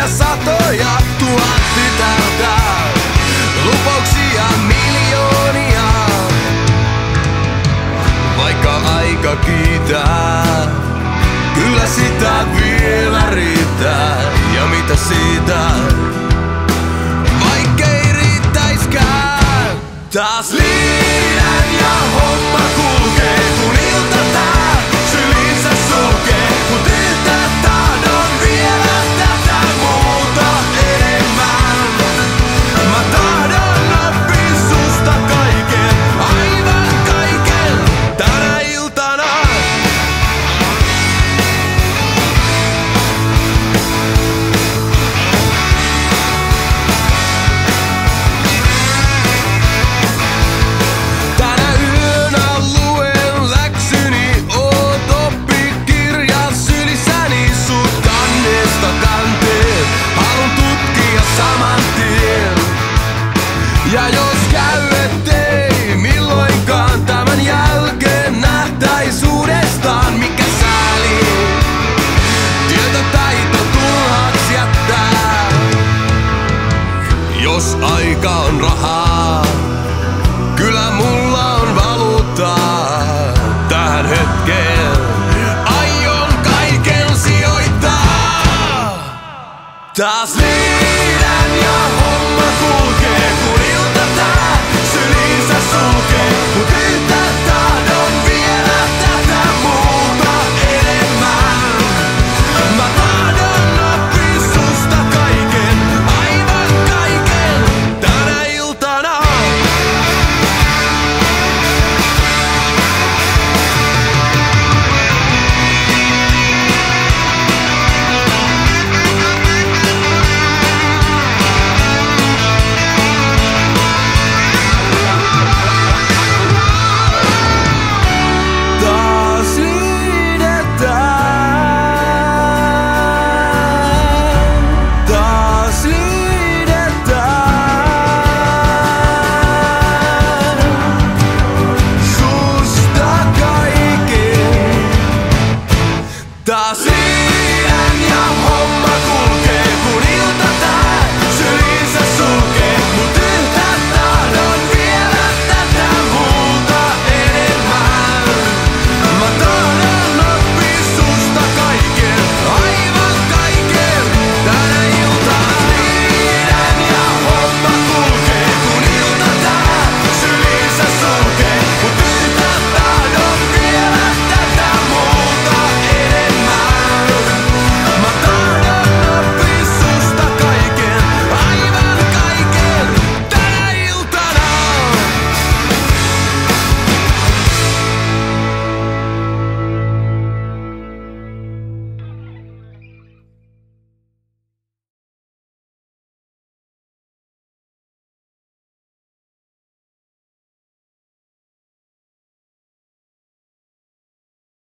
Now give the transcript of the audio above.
ja satoja, tuhat tytärtä, lupauksia miljoonia. Vaikka aika kiitää, kyllä sitä vielä riittää. Ja mitä siitä, vaikka ei riittäiskään, taas liian ja homma kuuluu. Das Lied ein Jahrhundert así.